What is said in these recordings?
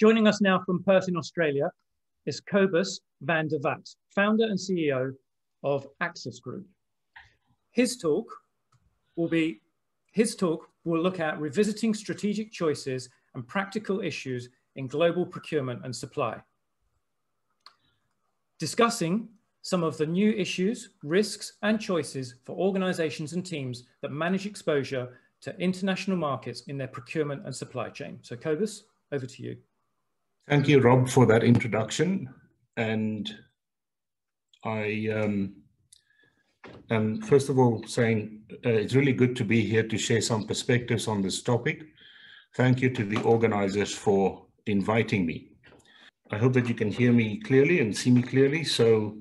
Joining us now from Perth in Australia is Kobus van der Wath, founder and CEO of Axis Group. His talk will be his talk will look at revisiting strategic choices and practical issues in global procurement and supply. Discussing some of the new issues, risks, and choices for organizations and teams that manage exposure to international markets in their procurement and supply chain. So Kobus, over to you. Thank you, Rob, for that introduction. And I um, um, first of all saying uh, it's really good to be here to share some perspectives on this topic. Thank you to the organizers for inviting me. I hope that you can hear me clearly and see me clearly. So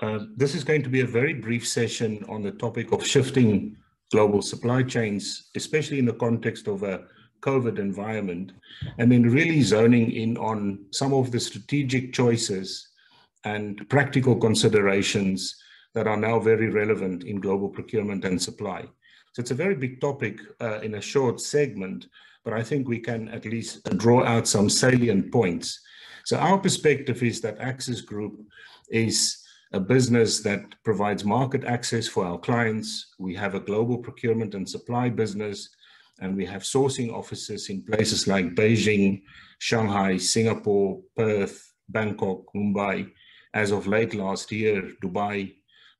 uh, this is going to be a very brief session on the topic of shifting global supply chains, especially in the context of a COVID environment, and then really zoning in on some of the strategic choices and practical considerations that are now very relevant in global procurement and supply. So it's a very big topic uh, in a short segment, but I think we can at least draw out some salient points. So our perspective is that Axis Group is a business that provides market access for our clients. We have a global procurement and supply business, and we have sourcing offices in places like Beijing, Shanghai, Singapore, Perth, Bangkok, Mumbai, as of late last year, Dubai,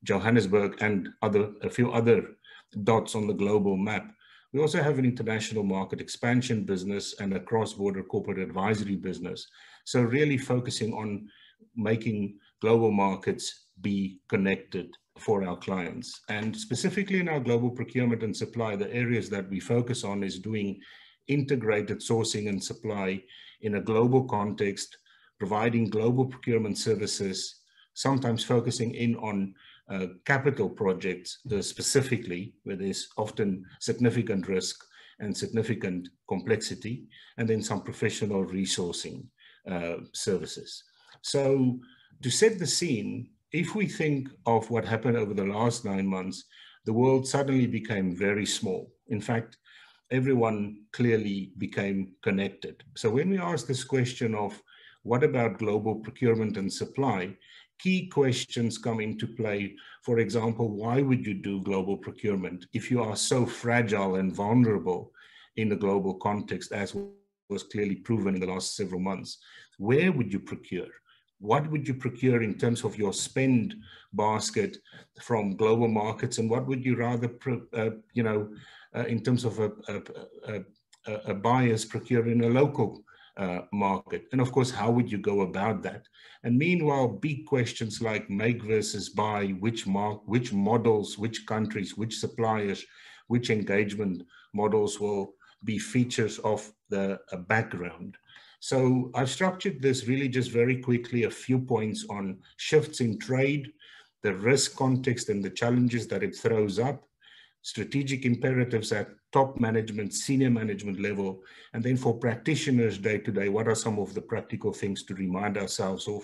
Johannesburg, and other a few other dots on the global map. We also have an international market expansion business and a cross-border corporate advisory business. So really focusing on making global markets be connected for our clients. And specifically in our global procurement and supply, the areas that we focus on is doing integrated sourcing and supply in a global context, providing global procurement services, sometimes focusing in on uh, capital projects uh, specifically, where there's often significant risk and significant complexity, and then some professional resourcing uh, services. So to set the scene, if we think of what happened over the last nine months, the world suddenly became very small. In fact, everyone clearly became connected. So when we ask this question of what about global procurement and supply, key questions come into play. For example, why would you do global procurement if you are so fragile and vulnerable in the global context, as was clearly proven in the last several months? Where would you procure? What would you procure in terms of your spend basket from global markets? And what would you rather uh, you know uh, in terms of a, a, a, a buyers procure in a local uh, market? And of course how would you go about that? And meanwhile big questions like make versus buy which mark which models which countries which suppliers which engagement models will be features of the background so I've structured this really just very quickly, a few points on shifts in trade, the risk context and the challenges that it throws up, strategic imperatives at top management, senior management level, and then for practitioners day to day, what are some of the practical things to remind ourselves of,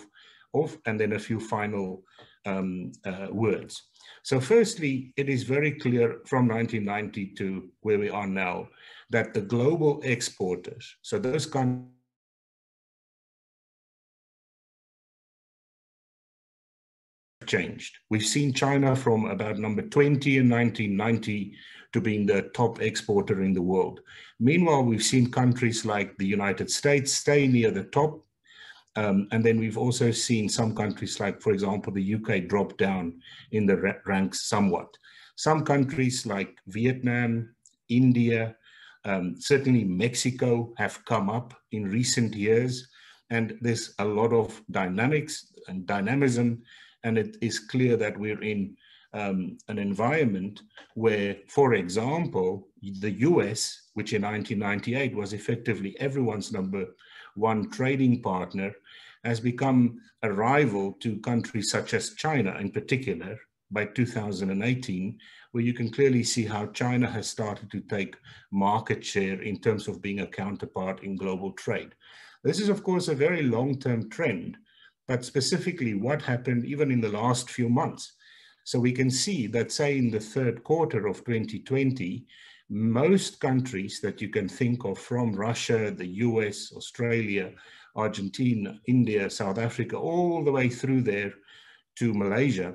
of and then a few final um, uh, words. So firstly, it is very clear from 1990 to where we are now that the global exporters, so those countries changed. We've seen China from about number 20 in 1990 to being the top exporter in the world. Meanwhile, we've seen countries like the United States stay near the top. Um, and then we've also seen some countries like, for example, the UK drop down in the ranks somewhat. Some countries like Vietnam, India, um, certainly Mexico have come up in recent years. And there's a lot of dynamics and dynamism and it is clear that we're in um, an environment where, for example, the US, which in 1998 was effectively everyone's number one trading partner, has become a rival to countries such as China in particular by 2018, where you can clearly see how China has started to take market share in terms of being a counterpart in global trade. This is, of course, a very long-term trend but specifically what happened even in the last few months. So we can see that, say, in the third quarter of 2020, most countries that you can think of from Russia, the US, Australia, Argentina, India, South Africa, all the way through there to Malaysia,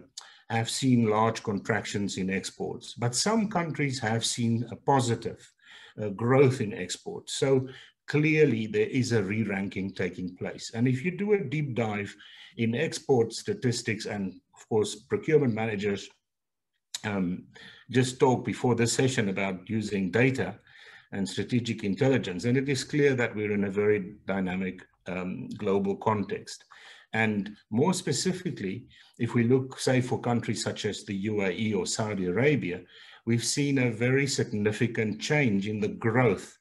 have seen large contractions in exports. But some countries have seen a positive uh, growth in exports. So clearly there is a re-ranking taking place. And if you do a deep dive in export statistics and of course procurement managers um, just talked before this session about using data and strategic intelligence. And it is clear that we're in a very dynamic um, global context. And more specifically, if we look, say, for countries such as the UAE or Saudi Arabia, we've seen a very significant change in the growth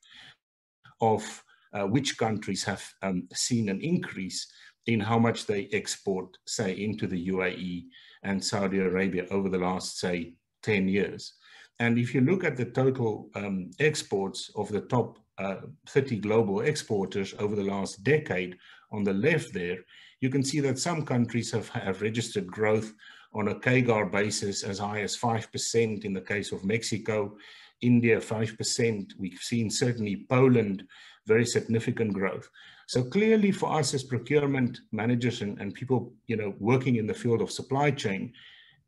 of uh, which countries have um, seen an increase in how much they export, say, into the UAE and Saudi Arabia over the last, say, 10 years. And if you look at the total um, exports of the top uh, 30 global exporters over the last decade on the left there, you can see that some countries have, have registered growth on a CAGR basis as high as 5% in the case of Mexico, India 5%. We've seen certainly Poland, very significant growth. So clearly for us as procurement managers and, and people you know, working in the field of supply chain,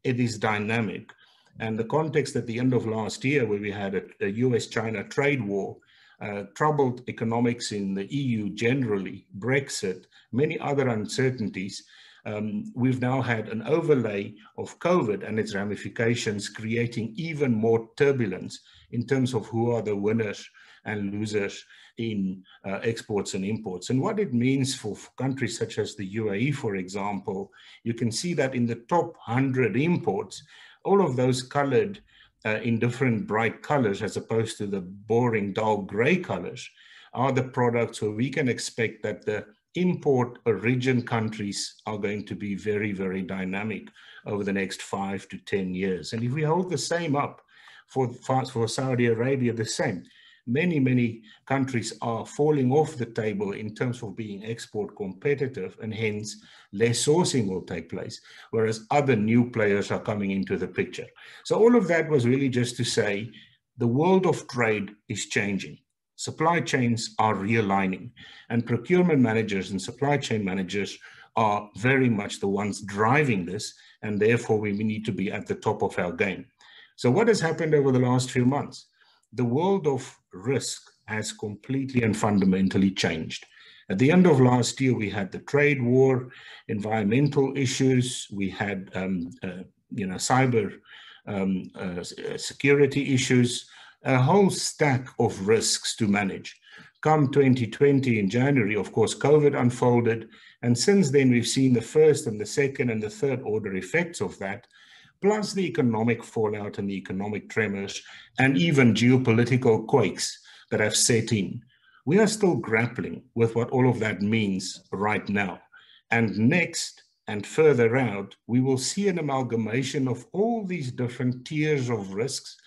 it is dynamic. And the context at the end of last year, where we had a, a US-China trade war, uh, troubled economics in the EU generally, Brexit, many other uncertainties, um, we've now had an overlay of COVID and its ramifications creating even more turbulence in terms of who are the winners and losers in uh, exports and imports. And what it means for countries such as the UAE, for example, you can see that in the top 100 imports, all of those colored uh, in different bright colors as opposed to the boring dull gray colors are the products where we can expect that the import origin countries are going to be very, very dynamic over the next five to 10 years. And if we hold the same up for, for Saudi Arabia, the same, many, many countries are falling off the table in terms of being export competitive and hence less sourcing will take place, whereas other new players are coming into the picture. So all of that was really just to say the world of trade is changing. Supply chains are realigning and procurement managers and supply chain managers are very much the ones driving this and therefore we need to be at the top of our game. So what has happened over the last few months? The world of risk has completely and fundamentally changed. At the end of last year, we had the trade war, environmental issues, we had um, uh, you know cyber um, uh, security issues, a whole stack of risks to manage. Come 2020 in January, of course, COVID unfolded. And since then, we've seen the first and the second and the third order effects of that, plus the economic fallout and the economic tremors, and even geopolitical quakes that have set in. We are still grappling with what all of that means right now. And next and further out, we will see an amalgamation of all these different tiers of risks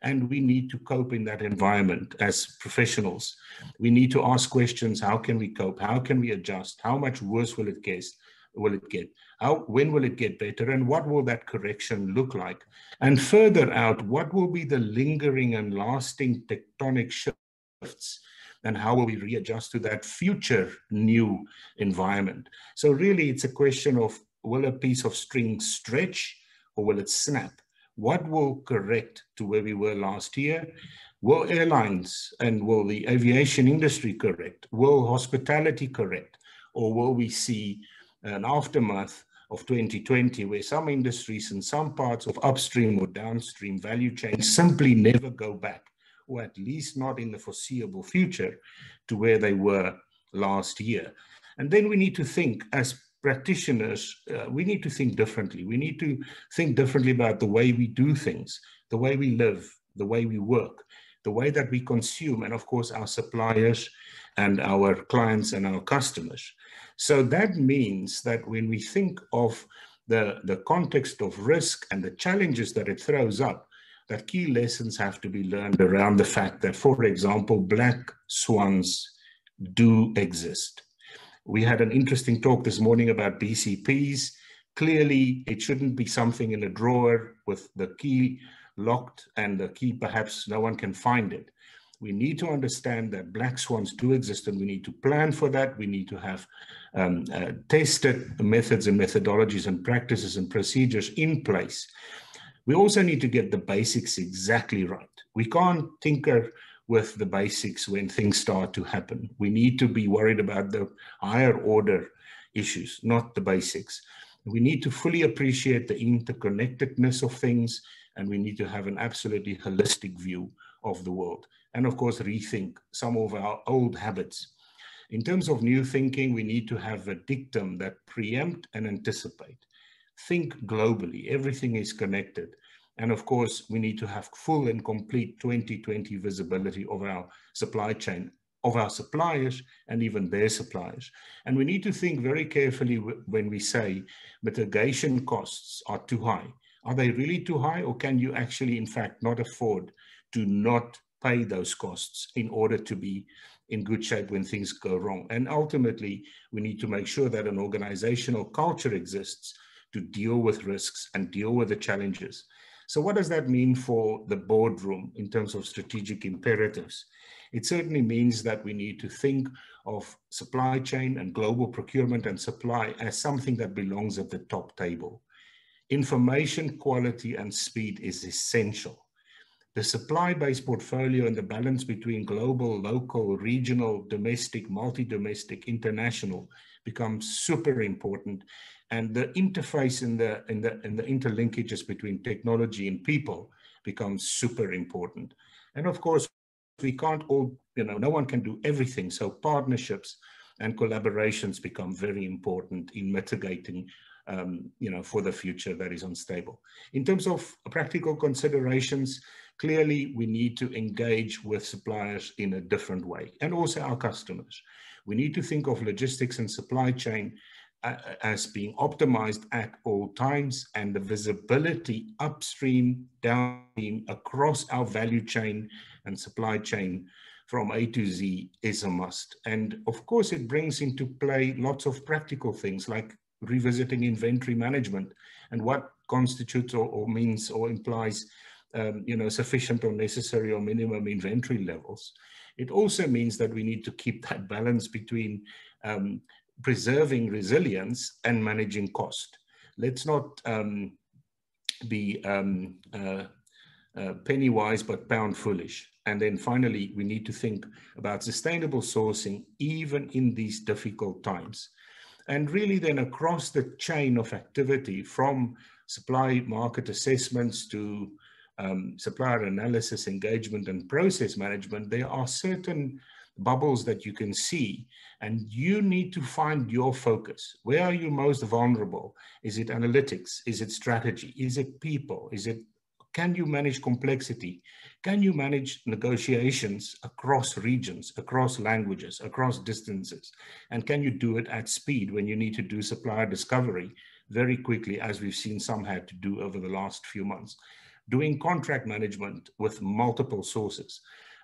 and we need to cope in that environment as professionals. We need to ask questions, how can we cope? How can we adjust? How much worse will it get? Will it get? How, when will it get better? And what will that correction look like? And further out, what will be the lingering and lasting tectonic shifts and how will we readjust to that future new environment? So really it's a question of will a piece of string stretch or will it snap? what will correct to where we were last year? Will airlines and will the aviation industry correct? Will hospitality correct? Or will we see an aftermath of 2020 where some industries and some parts of upstream or downstream value chains simply never go back, or at least not in the foreseeable future, to where they were last year? And then we need to think as practitioners, uh, we need to think differently. We need to think differently about the way we do things, the way we live, the way we work, the way that we consume, and of course, our suppliers and our clients and our customers. So that means that when we think of the, the context of risk and the challenges that it throws up, that key lessons have to be learned around the fact that, for example, black swans do exist. We had an interesting talk this morning about BCPs. Clearly, it shouldn't be something in a drawer with the key locked and the key perhaps no one can find it. We need to understand that black swans do exist and we need to plan for that. We need to have um, uh, tested methods and methodologies and practices and procedures in place. We also need to get the basics exactly right. We can't tinker with the basics when things start to happen. We need to be worried about the higher order issues, not the basics. We need to fully appreciate the interconnectedness of things, and we need to have an absolutely holistic view of the world. And of course, rethink some of our old habits. In terms of new thinking, we need to have a dictum that preempt and anticipate. Think globally, everything is connected. And of course, we need to have full and complete 2020 visibility of our supply chain, of our suppliers and even their suppliers. And we need to think very carefully when we say mitigation costs are too high. Are they really too high or can you actually, in fact, not afford to not pay those costs in order to be in good shape when things go wrong? And ultimately, we need to make sure that an organizational culture exists to deal with risks and deal with the challenges so what does that mean for the boardroom in terms of strategic imperatives? It certainly means that we need to think of supply chain and global procurement and supply as something that belongs at the top table. Information quality and speed is essential. The supply-based portfolio and the balance between global, local, regional, domestic, multi-domestic, international becomes super important. And the interface in the in the the interlinkages between technology and people becomes super important. And of course we can't all you know no one can do everything. So partnerships and collaborations become very important in mitigating um, you know for the future that is unstable. In terms of practical considerations clearly we need to engage with suppliers in a different way and also our customers we need to think of logistics and supply chain uh, uh, as being optimized at all times and the visibility upstream, downstream, across our value chain and supply chain from A to Z is a must. And of course, it brings into play lots of practical things like revisiting inventory management and what constitutes or, or means or implies um, you know, sufficient or necessary or minimum inventory levels. It also means that we need to keep that balance between um, preserving resilience and managing cost. Let's not um, be um, uh, uh, penny wise but pound foolish. And then finally, we need to think about sustainable sourcing even in these difficult times. And really then across the chain of activity from supply market assessments to um, supplier analysis, engagement and process management, there are certain bubbles that you can see and you need to find your focus. Where are you most vulnerable? Is it analytics? Is it strategy? Is it people? Is it can you manage complexity? Can you manage negotiations across regions across languages across distances? And can you do it at speed when you need to do supplier discovery very quickly as we've seen some had to do over the last few months doing contract management with multiple sources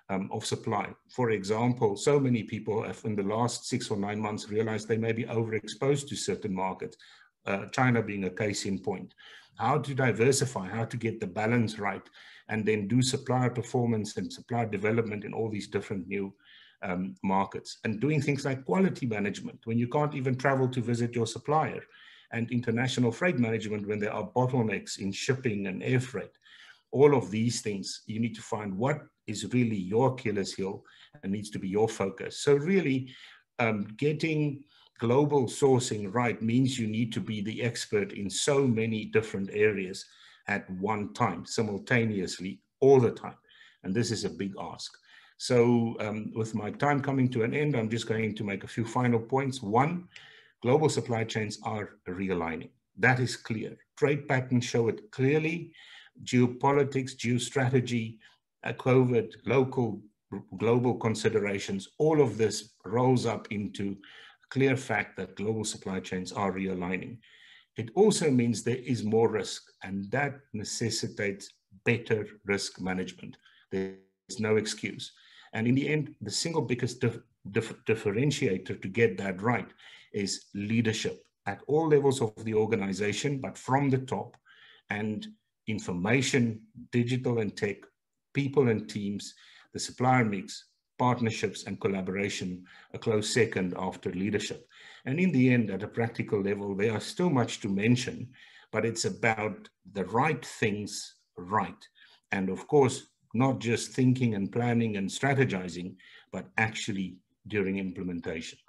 um, of supply. For example, so many people have in the last six or nine months realized they may be overexposed to certain markets, uh, China being a case in point. How to diversify, how to get the balance right, and then do supplier performance and supplier development in all these different new um, markets. And doing things like quality management when you can't even travel to visit your supplier, and international freight management when there are bottlenecks in shipping and air freight all of these things, you need to find what is really your Achilles heel and needs to be your focus. So really um, getting global sourcing right means you need to be the expert in so many different areas at one time, simultaneously, all the time. And this is a big ask. So um, with my time coming to an end, I'm just going to make a few final points. One, global supply chains are realigning. That is clear. Trade patterns show it clearly geopolitics, geostrategy, uh, COVID, local, global considerations, all of this rolls up into a clear fact that global supply chains are realigning. It also means there is more risk, and that necessitates better risk management. There's no excuse. And in the end, the single biggest dif dif differentiator to get that right is leadership at all levels of the organization, but from the top. And information, digital and tech, people and teams the supplier mix, partnerships and collaboration a close second after leadership. And in the end, at a practical level, there are still much to mention, but it's about the right things right. And of course, not just thinking and planning and strategizing, but actually during implementation.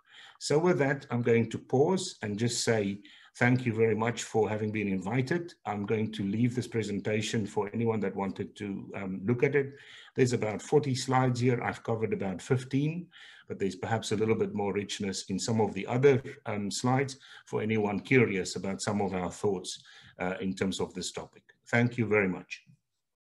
So with that, I'm going to pause and just say thank you very much for having been invited. I'm going to leave this presentation for anyone that wanted to um, look at it. There's about 40 slides here. I've covered about 15, but there's perhaps a little bit more richness in some of the other um, slides for anyone curious about some of our thoughts uh, in terms of this topic. Thank you very much.